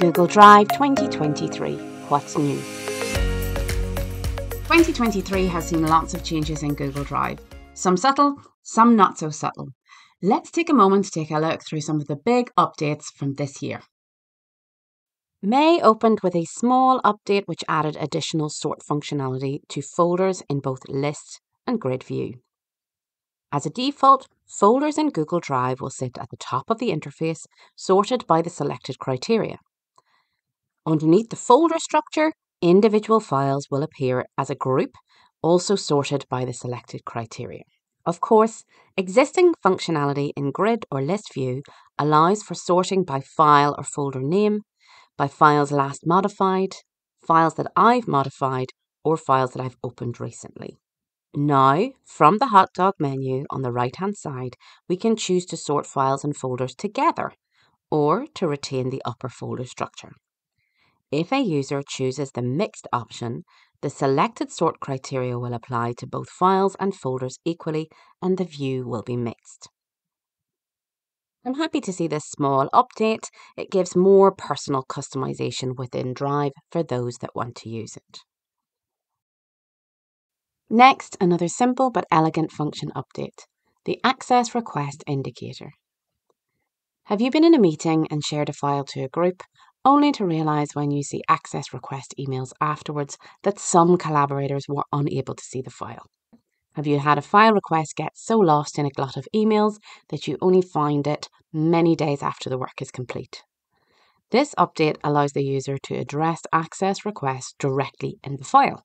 Google Drive 2023 What's New? 2023 has seen lots of changes in Google Drive, some subtle, some not so subtle. Let's take a moment to take a look through some of the big updates from this year. May opened with a small update which added additional sort functionality to folders in both List and Grid View. As a default, folders in Google Drive will sit at the top of the interface, sorted by the selected criteria. Underneath the folder structure, individual files will appear as a group, also sorted by the selected criteria. Of course, existing functionality in Grid or List View allows for sorting by file or folder name, by files last modified, files that I've modified, or files that I've opened recently. Now, from the hotdog menu on the right hand side, we can choose to sort files and folders together or to retain the upper folder structure. If a user chooses the mixed option, the selected sort criteria will apply to both files and folders equally and the view will be mixed. I'm happy to see this small update. It gives more personal customization within Drive for those that want to use it. Next, another simple but elegant function update, the Access Request Indicator. Have you been in a meeting and shared a file to a group, only to realise when you see access request emails afterwards that some collaborators were unable to see the file. Have you had a file request get so lost in a glut of emails that you only find it many days after the work is complete? This update allows the user to address access requests directly in the file.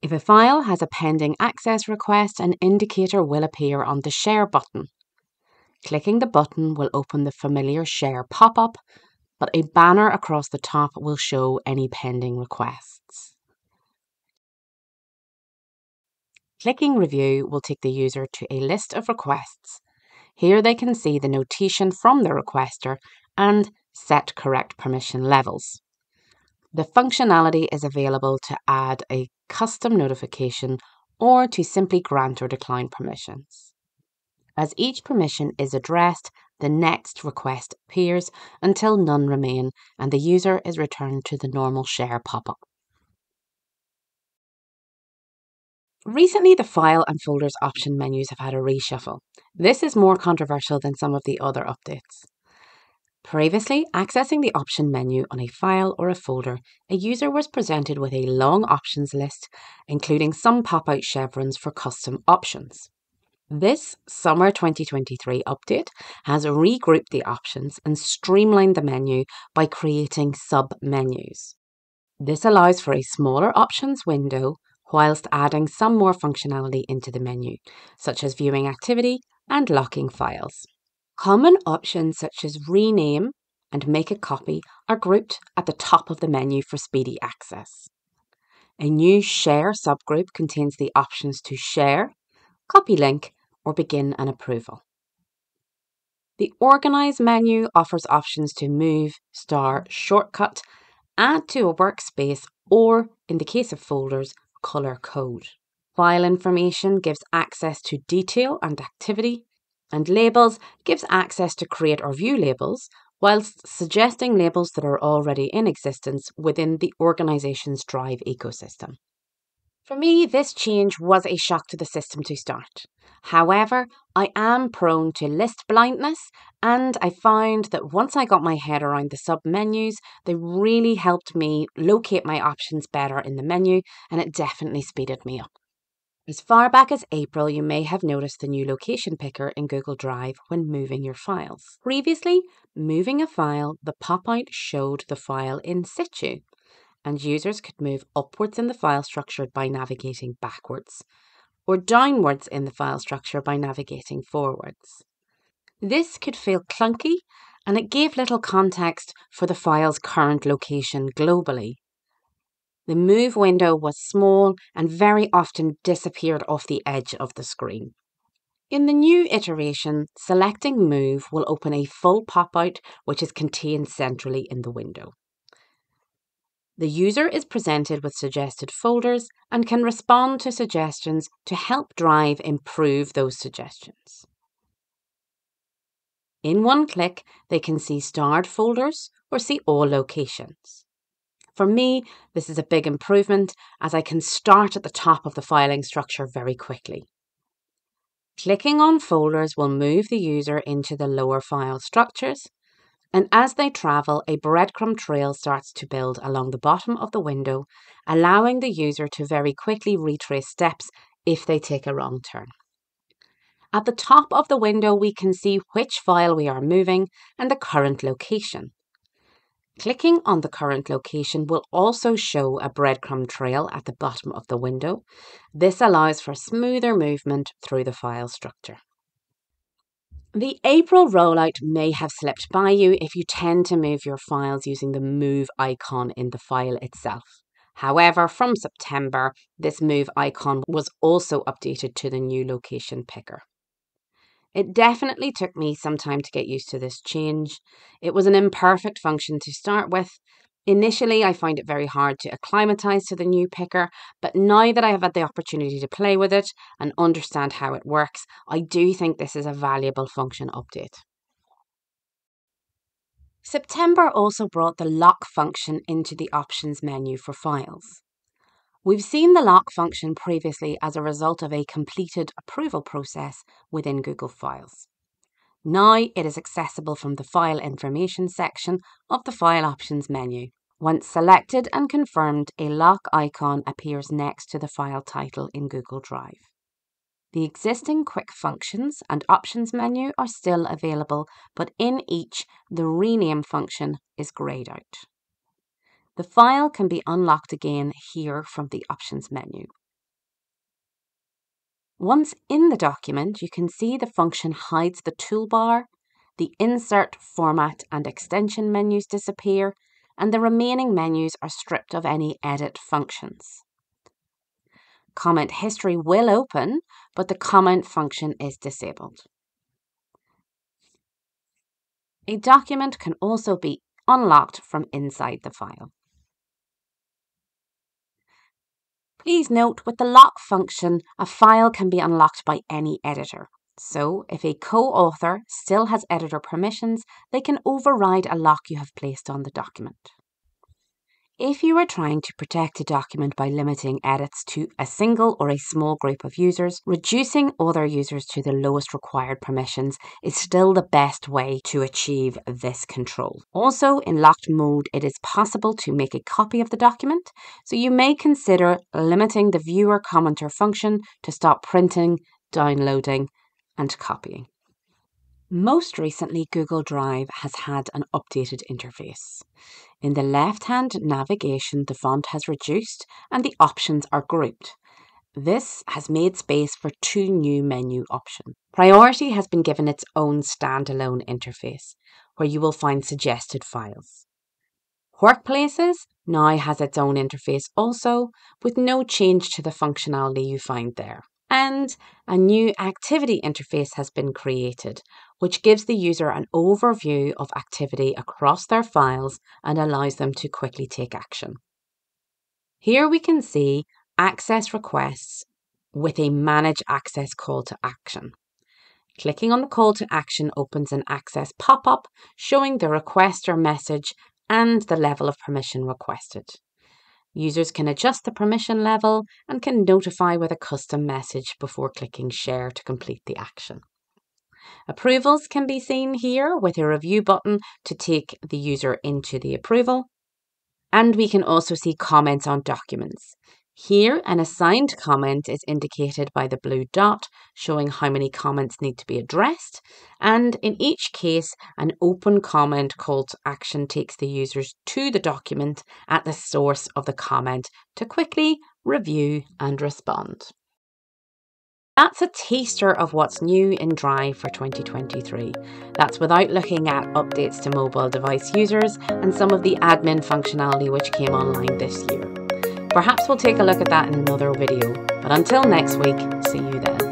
If a file has a pending access request, an indicator will appear on the Share button. Clicking the button will open the familiar Share pop up, but a banner across the top will show any pending requests. Clicking Review will take the user to a list of requests. Here they can see the notation from the requester and set correct permission levels. The functionality is available to add a custom notification or to simply grant or decline permissions. As each permission is addressed, the next request appears until none remain and the user is returned to the normal share pop-up. Recently, the File and Folders option menus have had a reshuffle. This is more controversial than some of the other updates. Previously, accessing the option menu on a file or a folder, a user was presented with a long options list, including some pop-out chevrons for custom options. This summer 2023 update has regrouped the options and streamlined the menu by creating sub-menus. This allows for a smaller options window whilst adding some more functionality into the menu, such as viewing activity and locking files. Common options such as rename and make a copy are grouped at the top of the menu for speedy access. A new share subgroup contains the options to share, copy link, or begin an approval. The Organize menu offers options to move, star, shortcut, add to a workspace, or, in the case of folders, color code. File information gives access to detail and activity, and labels gives access to create or view labels, whilst suggesting labels that are already in existence within the organization's Drive ecosystem. For me, this change was a shock to the system to start. However, I am prone to list blindness, and I found that once I got my head around the sub menus, they really helped me locate my options better in the menu, and it definitely speeded me up. As far back as April, you may have noticed the new location picker in Google Drive when moving your files. Previously, moving a file, the pop out showed the file in situ and users could move upwards in the file structure by navigating backwards, or downwards in the file structure by navigating forwards. This could feel clunky and it gave little context for the file's current location globally. The move window was small and very often disappeared off the edge of the screen. In the new iteration, selecting Move will open a full pop-out which is contained centrally in the window. The user is presented with suggested folders and can respond to suggestions to help Drive improve those suggestions. In one click, they can see starred folders or see all locations. For me, this is a big improvement as I can start at the top of the filing structure very quickly. Clicking on folders will move the user into the lower file structures, and as they travel, a breadcrumb trail starts to build along the bottom of the window, allowing the user to very quickly retrace steps if they take a wrong turn. At the top of the window, we can see which file we are moving and the current location. Clicking on the current location will also show a breadcrumb trail at the bottom of the window. This allows for smoother movement through the file structure. The April rollout may have slipped by you if you tend to move your files using the Move icon in the file itself. However, from September, this Move icon was also updated to the new location picker. It definitely took me some time to get used to this change. It was an imperfect function to start with. Initially, I find it very hard to acclimatise to the new picker, but now that I have had the opportunity to play with it and understand how it works, I do think this is a valuable function update. September also brought the lock function into the options menu for files. We've seen the lock function previously as a result of a completed approval process within Google Files. Now it is accessible from the File Information section of the File Options menu. Once selected and confirmed, a lock icon appears next to the file title in Google Drive. The existing quick functions and options menu are still available, but in each, the rename function is grayed out. The file can be unlocked again here from the Options menu. Once in the document, you can see the function hides the toolbar, the Insert, Format and Extension menus disappear, and the remaining menus are stripped of any edit functions. Comment history will open, but the comment function is disabled. A document can also be unlocked from inside the file. Please note with the lock function, a file can be unlocked by any editor. So, if a co-author still has editor permissions, they can override a lock you have placed on the document. If you are trying to protect a document by limiting edits to a single or a small group of users, reducing other users to the lowest required permissions is still the best way to achieve this control. Also, in locked mode, it is possible to make a copy of the document, so you may consider limiting the viewer commenter function to stop printing, downloading, and copying. Most recently, Google Drive has had an updated interface. In the left-hand navigation, the font has reduced and the options are grouped. This has made space for two new menu options. Priority has been given its own standalone interface, where you will find suggested files. Workspaces now has its own interface also, with no change to the functionality you find there. And a new activity interface has been created, which gives the user an overview of activity across their files and allows them to quickly take action. Here we can see access requests with a manage access call to action. Clicking on the call to action opens an access pop-up showing the request or message and the level of permission requested. Users can adjust the permission level and can notify with a custom message before clicking share to complete the action. Approvals can be seen here with a review button to take the user into the approval. And we can also see comments on documents. Here, an assigned comment is indicated by the blue dot, showing how many comments need to be addressed. And in each case, an open comment call to action takes the users to the document at the source of the comment to quickly review and respond. That's a taster of what's new in Drive for 2023. That's without looking at updates to mobile device users and some of the admin functionality which came online this year. Perhaps we'll take a look at that in another video, but until next week, see you then.